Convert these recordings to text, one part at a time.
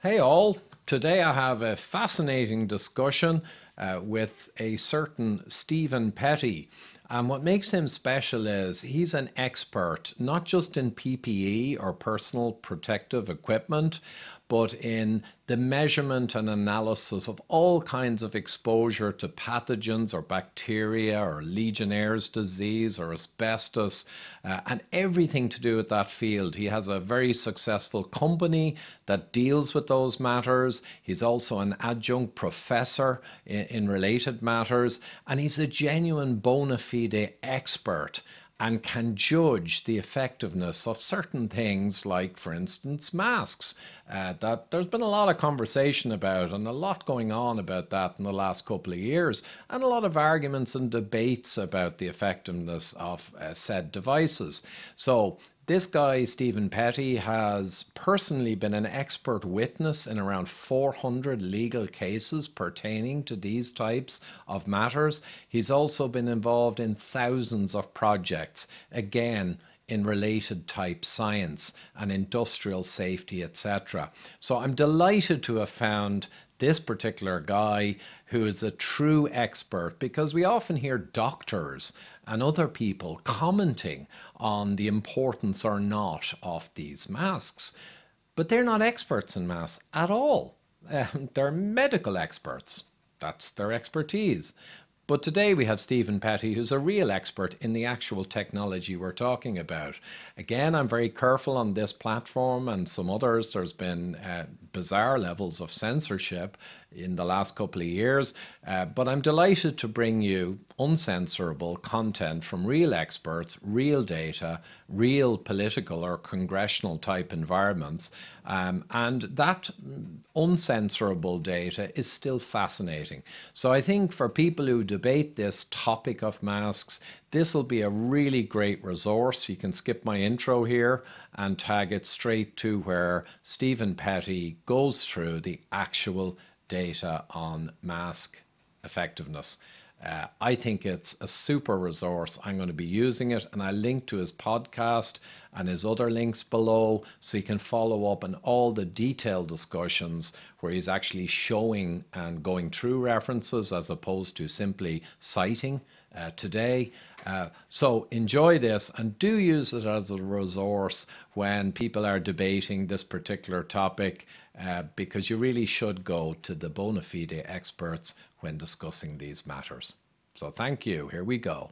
Hey all, today I have a fascinating discussion uh, with a certain Stephen Petty. And what makes him special is he's an expert not just in PPE or personal protective equipment, but in the measurement and analysis of all kinds of exposure to pathogens or bacteria or Legionnaire's disease or asbestos uh, and everything to do with that field. He has a very successful company that deals with those matters. He's also an adjunct professor in, in related matters, and he's a genuine bona fide expert and can judge the effectiveness of certain things, like, for instance, masks. Uh, that there's been a lot of conversation about and a lot going on about that in the last couple of years, and a lot of arguments and debates about the effectiveness of uh, said devices. So this guy, Stephen Petty, has personally been an expert witness in around 400 legal cases pertaining to these types of matters. He's also been involved in thousands of projects, again, in related type science and industrial safety, etc. So I'm delighted to have found this particular guy who is a true expert because we often hear doctors and other people commenting on the importance or not of these masks. But they're not experts in masks at all. Um, they're medical experts. That's their expertise. But today we have Stephen Petty, who's a real expert in the actual technology we're talking about. Again, I'm very careful on this platform and some others. There's been uh, bizarre levels of censorship in the last couple of years, uh, but I'm delighted to bring you uncensorable content from real experts, real data, real political or congressional type environments. Um, and that uncensorable data is still fascinating. So I think for people who debate this topic of masks, this will be a really great resource. You can skip my intro here and tag it straight to where Stephen Petty goes through the actual data on mask effectiveness. Uh, I think it's a super resource. I'm going to be using it, and I link to his podcast and his other links below so you can follow up on all the detailed discussions where he's actually showing and going through references as opposed to simply citing uh, today. Uh, so enjoy this and do use it as a resource when people are debating this particular topic uh, because you really should go to the bona fide experts when discussing these matters. So thank you. Here we go.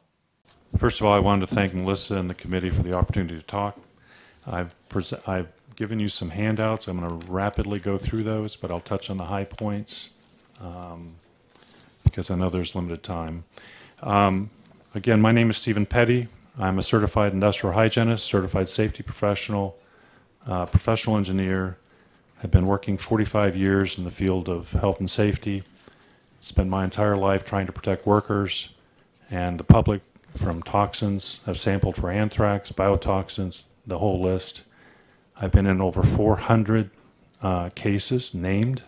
First of all, I wanted to thank Melissa and the committee for the opportunity to talk. I've, I've given you some handouts. I'm going to rapidly go through those, but I'll touch on the high points um, because I know there's limited time. Um, again, my name is Stephen Petty. I'm a certified industrial hygienist, certified safety professional, uh, professional engineer. I've been working 45 years in the field of health and safety. Spent my entire life trying to protect workers and the public from toxins. I've sampled for anthrax, biotoxins, the whole list. I've been in over 400 uh, cases named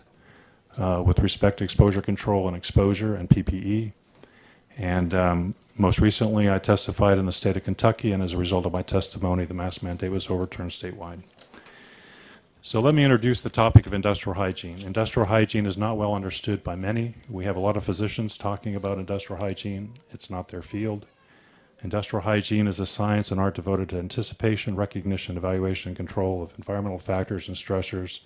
uh, with respect to exposure control and exposure and PPE. And um, most recently, I testified in the state of Kentucky, and as a result of my testimony, the mask mandate was overturned statewide. So let me introduce the topic of industrial hygiene. Industrial hygiene is not well understood by many. We have a lot of physicians talking about industrial hygiene. It's not their field. Industrial hygiene is a science and art devoted to anticipation, recognition, evaluation, and control of environmental factors and stressors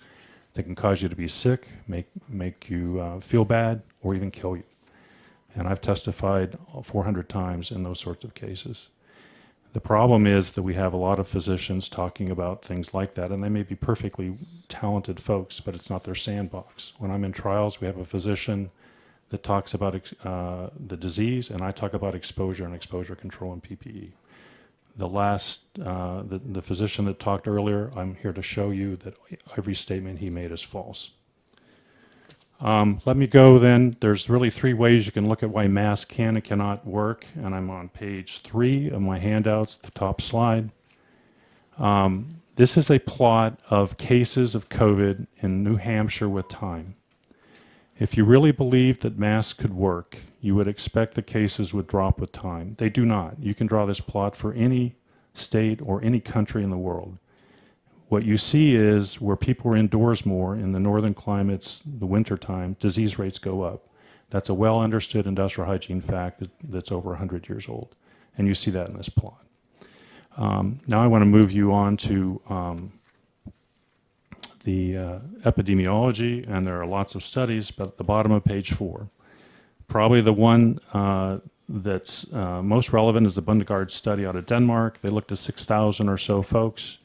that can cause you to be sick, make, make you uh, feel bad, or even kill you. And I've testified 400 times in those sorts of cases. The problem is that we have a lot of physicians talking about things like that, and they may be perfectly talented folks, but it's not their sandbox. When I'm in trials, we have a physician that talks about uh, the disease, and I talk about exposure and exposure control and PPE. The last, uh, the, the physician that talked earlier, I'm here to show you that every statement he made is false. Um, let me go then. There's really three ways you can look at why masks can and cannot work, and I'm on page three of my handouts, the top slide. Um, this is a plot of cases of COVID in New Hampshire with time. If you really believed that masks could work, you would expect the cases would drop with time. They do not. You can draw this plot for any state or any country in the world. What you see is where people are indoors more in the northern climates, the winter time, disease rates go up. That's a well understood industrial hygiene fact that's over 100 years old. And you see that in this plot. Um, now I want to move you on to um, the uh, epidemiology, and there are lots of studies, but at the bottom of page four, probably the one uh, that's uh, most relevant is the Bundgaard study out of Denmark. They looked at 6,000 or so folks,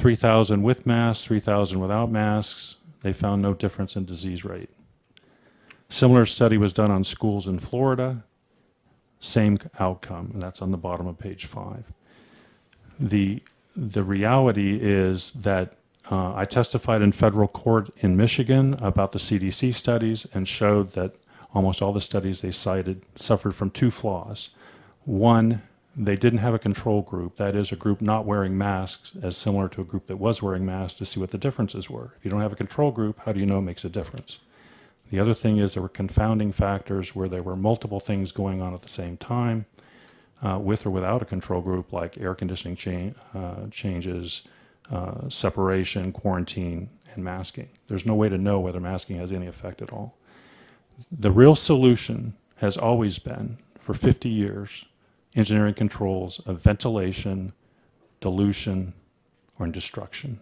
3,000 with masks, 3,000 without masks. They found no difference in disease rate. Similar study was done on schools in Florida. Same outcome, and that's on the bottom of page five. The, the reality is that uh, I testified in federal court in Michigan about the CDC studies and showed that almost all the studies they cited suffered from two flaws. One, they didn't have a control group, that is, a group not wearing masks, as similar to a group that was wearing masks to see what the differences were. If you don't have a control group, how do you know it makes a difference? The other thing is there were confounding factors where there were multiple things going on at the same time, uh, with or without a control group, like air conditioning uh, changes, uh, separation, quarantine, and masking. There's no way to know whether masking has any effect at all. The real solution has always been, for 50 years, engineering controls of ventilation, dilution, or destruction.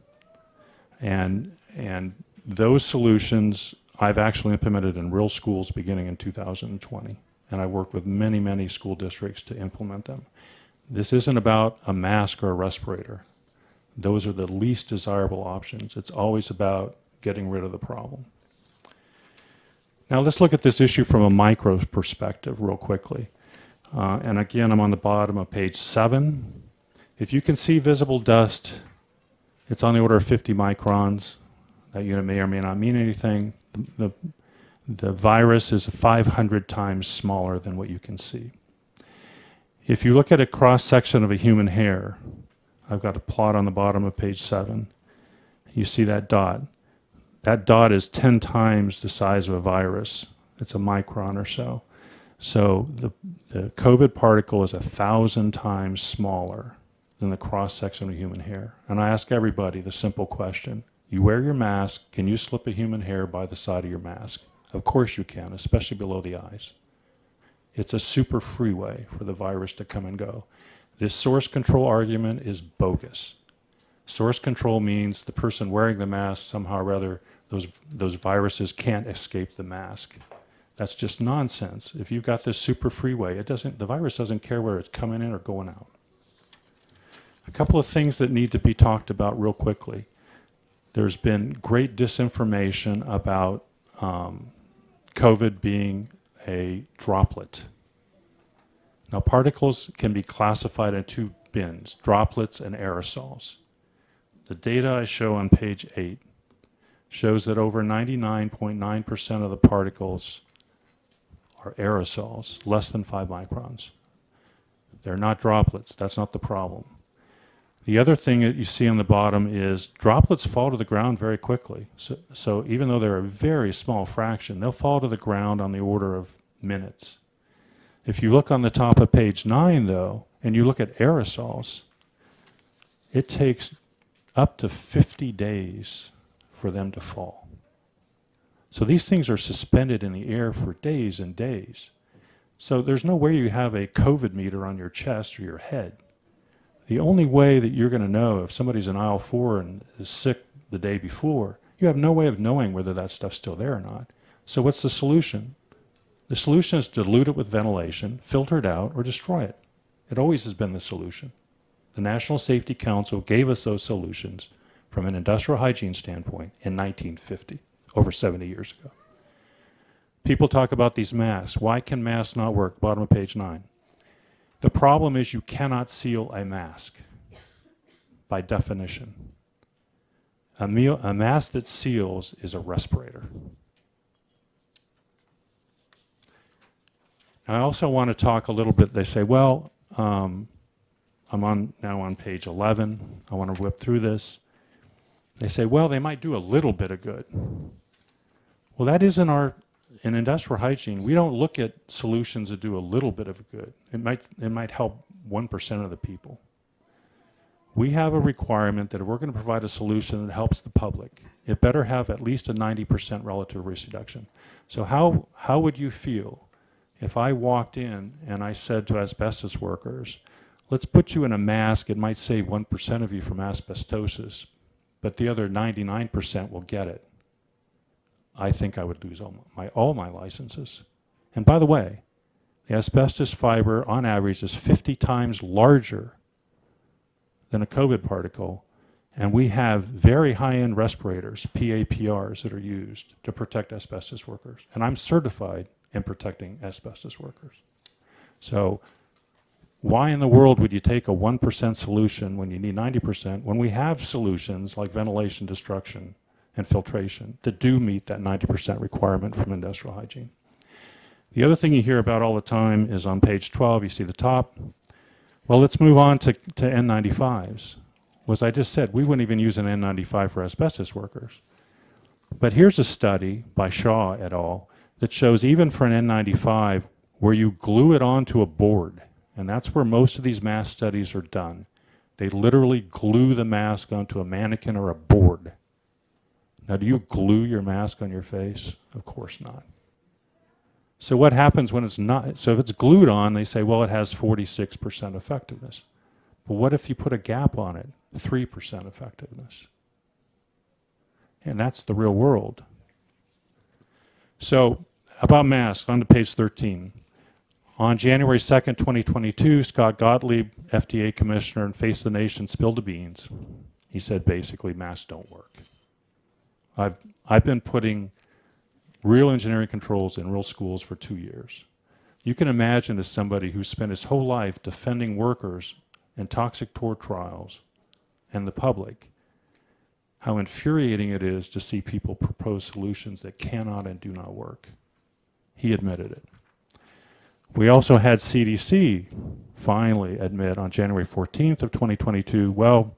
And, and those solutions I've actually implemented in real schools beginning in 2020. And I worked with many, many school districts to implement them. This isn't about a mask or a respirator. Those are the least desirable options. It's always about getting rid of the problem. Now let's look at this issue from a micro perspective real quickly. Uh, and again, I'm on the bottom of page seven. If you can see visible dust, it's on the order of 50 microns. That unit may or may not mean anything. The, the virus is 500 times smaller than what you can see. If you look at a cross section of a human hair, I've got a plot on the bottom of page seven. You see that dot. That dot is 10 times the size of a virus. It's a micron or so. So the, the COVID particle is a thousand times smaller than the cross section of human hair. And I ask everybody the simple question you wear your mask, can you slip a human hair by the side of your mask? Of course you can, especially below the eyes. It's a super freeway for the virus to come and go. This source control argument is bogus. Source control means the person wearing the mask somehow or other those those viruses can't escape the mask. That's just nonsense. If you've got this super freeway, it doesn't the virus doesn't care whether it's coming in or going out. A couple of things that need to be talked about real quickly. There's been great disinformation about um, COVID being a droplet. Now, particles can be classified in two bins droplets and aerosols. The data I show on page 8 shows that over 99.9% of the particles are aerosols, less than 5 microns. They're not droplets, that's not the problem. The other thing that you see on the bottom is droplets fall to the ground very quickly. So, so even though they're a very small fraction, they'll fall to the ground on the order of minutes. If you look on the top of page 9, though, and you look at aerosols, it takes up to 50 days for them to fall. So these things are suspended in the air for days and days. So there's no way you have a COVID meter on your chest or your head. The only way that you're going to know if somebody's in aisle four and is sick the day before, you have no way of knowing whether that stuff's still there or not. So what's the solution? The solution is dilute it with ventilation, filter it out, or destroy it. It always has been the solution. The National Safety Council gave us those solutions from an industrial hygiene standpoint in 1950, over 70 years ago. People talk about these masks. Why can masks not work? Bottom of page 9. The problem is you cannot seal a mask by definition. A, meal, a mask that seals is a respirator. I also want to talk a little bit. They say, well, um, I'm on now on page 11. I want to whip through this. They say, well, they might do a little bit of good. Well, that isn't our in industrial hygiene. We don't look at solutions that do a little bit of good. It might it might help one percent of the people. we have a requirement that if we're going to provide a solution that helps the public, it better have at least a 90% relative risk reduction. So how, how would you feel if I walked in and I said to asbestos workers, let's put you in a mask, it might save 1% of you from asbestosis, but the other 99% will get it. I think I would lose all my, all my licenses. And by the way, the asbestos fiber on average is 50 times larger than a COVID particle. And we have very high-end respirators, PAPRs, that are used to protect asbestos workers. And I'm certified in protecting asbestos workers. So why in the world would you take a 1% solution when you need 90% when we have solutions like ventilation destruction and filtration that do meet that 90% requirement from industrial hygiene? The other thing you hear about all the time is on page 12, you see the top, well, let's move on to, to N95s. Was I just said, we wouldn't even use an N95 for asbestos workers. But here's a study by Shaw et al. that shows even for an N95, where you glue it onto a board, and that's where most of these mask studies are done. They literally glue the mask onto a mannequin or a board. Now, do you glue your mask on your face? Of course not. So what happens when it's not? So if it's glued on, they say, well, it has 46% effectiveness. But what if you put a gap on it? 3% effectiveness. And that's the real world. So about masks, on to page 13. On January 2nd, 2022, Scott Gottlieb, FDA commissioner and Face the Nation, spilled the beans. He said basically masks don't work. I've, I've been putting real engineering controls in real schools for two years. You can imagine as somebody who spent his whole life defending workers in toxic tort trials and the public, how infuriating it is to see people propose solutions that cannot and do not work. He admitted it. We also had CDC finally admit on January 14th of 2022, well,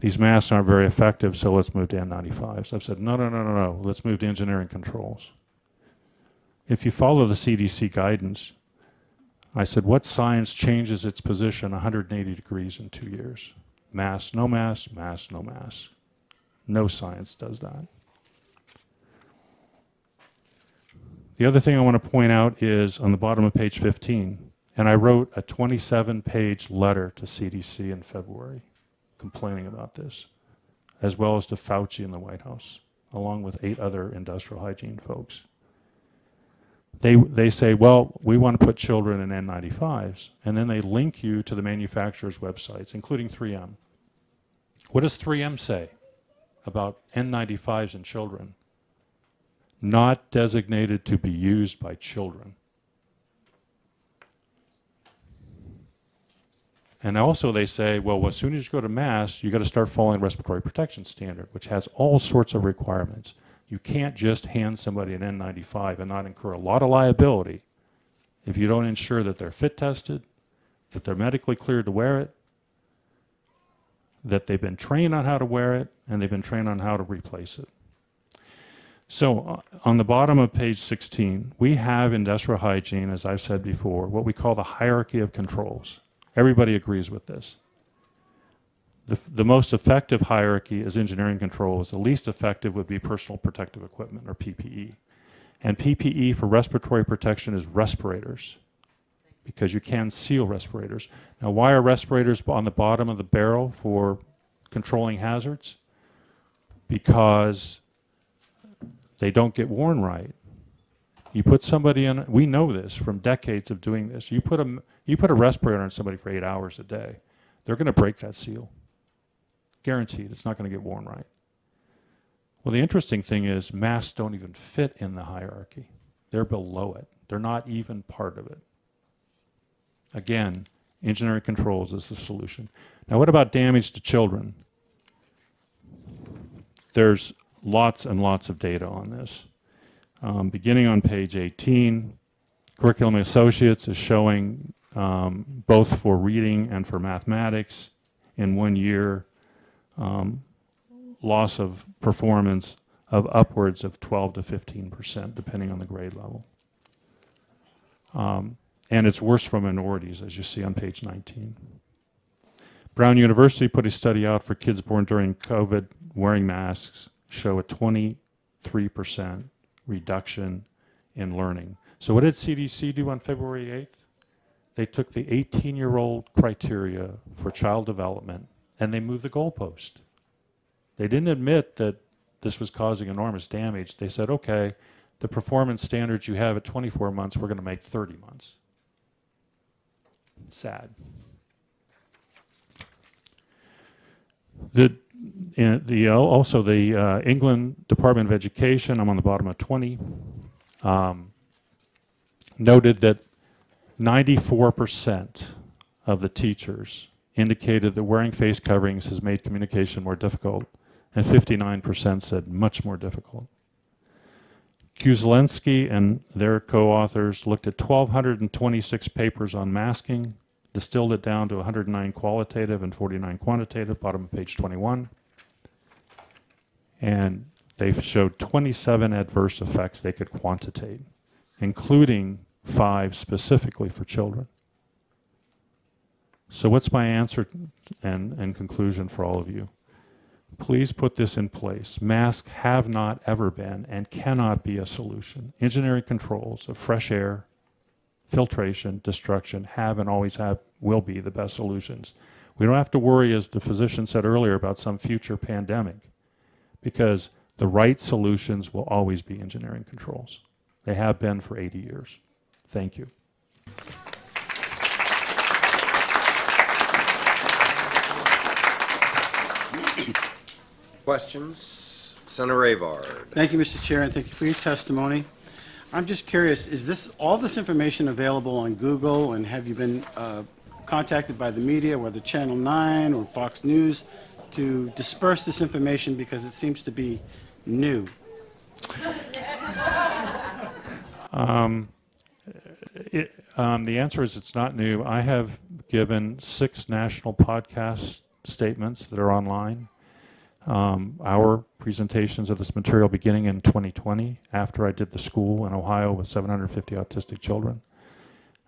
these masks aren't very effective, so let's move to N95s. I've said, no, no, no, no, no, let's move to engineering controls. If you follow the CDC guidance, I said, what science changes its position 180 degrees in two years? Mass, no mass, mass, no mass. No science does that. The other thing I want to point out is on the bottom of page 15, and I wrote a 27 page letter to CDC in February complaining about this, as well as to Fauci in the White House, along with eight other industrial hygiene folks. They, they say, well, we want to put children in N95s, and then they link you to the manufacturer's websites, including 3M. What does 3M say about N95s in children? Not designated to be used by children. And also they say, well, as soon as you go to mass, you got to start following respiratory protection standard, which has all sorts of requirements. You can't just hand somebody an N95 and not incur a lot of liability if you don't ensure that they're fit tested, that they're medically cleared to wear it, that they've been trained on how to wear it, and they've been trained on how to replace it. So uh, on the bottom of page 16, we have industrial hygiene, as I've said before, what we call the hierarchy of controls. Everybody agrees with this. The, the most effective hierarchy is engineering controls. The least effective would be personal protective equipment or PPE. And PPE for respiratory protection is respirators because you can seal respirators. Now, why are respirators on the bottom of the barrel for controlling hazards? Because they don't get worn right. You put somebody in, we know this from decades of doing this. You put a, you put a respirator on somebody for eight hours a day, they're going to break that seal. Guaranteed, it's not going to get worn right. Well, the interesting thing is masks don't even fit in the hierarchy. They're below it. They're not even part of it. Again, engineering controls is the solution. Now, what about damage to children? There's lots and lots of data on this. Um, beginning on page 18, Curriculum Associates is showing um, both for reading and for mathematics in one year um, loss of performance of upwards of 12 to 15 percent, depending on the grade level. Um, and it's worse for minorities, as you see on page 19. Brown University put a study out for kids born during COVID wearing masks show a 23% reduction in learning. So what did CDC do on February 8th? They took the 18-year-old criteria for child development and they moved the goalpost. They didn't admit that this was causing enormous damage. They said, okay, the performance standards you have at 24 months, we're going to make 30 months. Sad. The, in the also the uh, England Department of Education, I'm on the bottom of 20, um, noted that 94% of the teachers indicated that wearing face coverings has made communication more difficult, and 59% said much more difficult. Kisielinski and their co-authors looked at 1,226 papers on masking, distilled it down to 109 qualitative and 49 quantitative, bottom of page 21. And they showed 27 adverse effects they could quantitate, including five specifically for children. So what's my answer and, and conclusion for all of you? Please put this in place. Masks have not ever been and cannot be a solution. Engineering controls of fresh air, filtration, destruction have and always have will be the best solutions. We don't have to worry, as the physician said earlier, about some future pandemic because the right solutions will always be engineering controls. They have been for 80 years. Thank you. Questions? Senator Avard. Thank you, Mr. Chair, and thank you for your testimony. I'm just curious, is this, all this information available on Google, and have you been uh, contacted by the media, whether Channel 9 or Fox News, to disperse this information because it seems to be new? Um, it, um, the answer is it's not new. I have given six national podcast statements that are online. Um, our presentations of this material beginning in 2020, after I did the school in Ohio with 750 autistic children.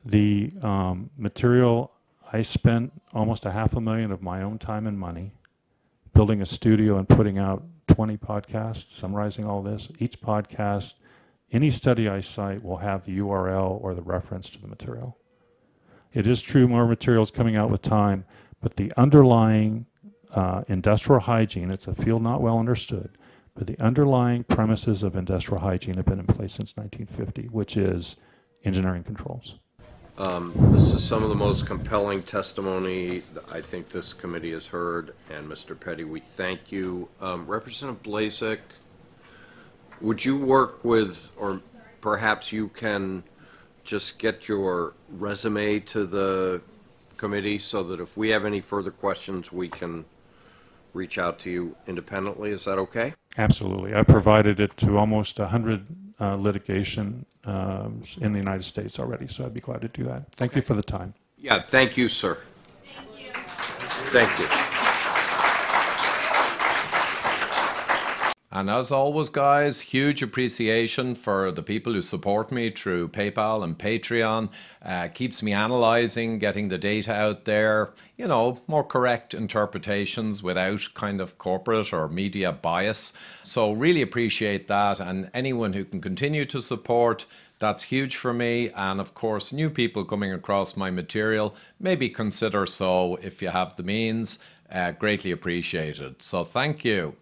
The um, material, I spent almost a half a million of my own time and money building a studio and putting out 20 podcasts summarizing all this. Each podcast, any study I cite will have the URL or the reference to the material. It is true more material is coming out with time, but the underlying uh, industrial hygiene, it's a field not well understood, but the underlying premises of industrial hygiene have been in place since 1950, which is engineering controls. Um, This is some of the most compelling testimony that I think this committee has heard, and Mr. Petty, we thank you. Um, Representative Blazek, would you work with, or perhaps you can just get your resume to the committee so that if we have any further questions, we can reach out to you independently? Is that okay? Absolutely. I provided it to almost 100 uh, litigation um, in the United States already, so I'd be glad to do that. Thank you for the time. Yeah, thank you, sir. Thank you. Thank you. And as always, guys, huge appreciation for the people who support me through PayPal and Patreon. Uh, keeps me analyzing, getting the data out there, you know, more correct interpretations without kind of corporate or media bias. So, really appreciate that. And anyone who can continue to support, that's huge for me. And of course, new people coming across my material, maybe consider so if you have the means. Uh, greatly appreciated. So, thank you.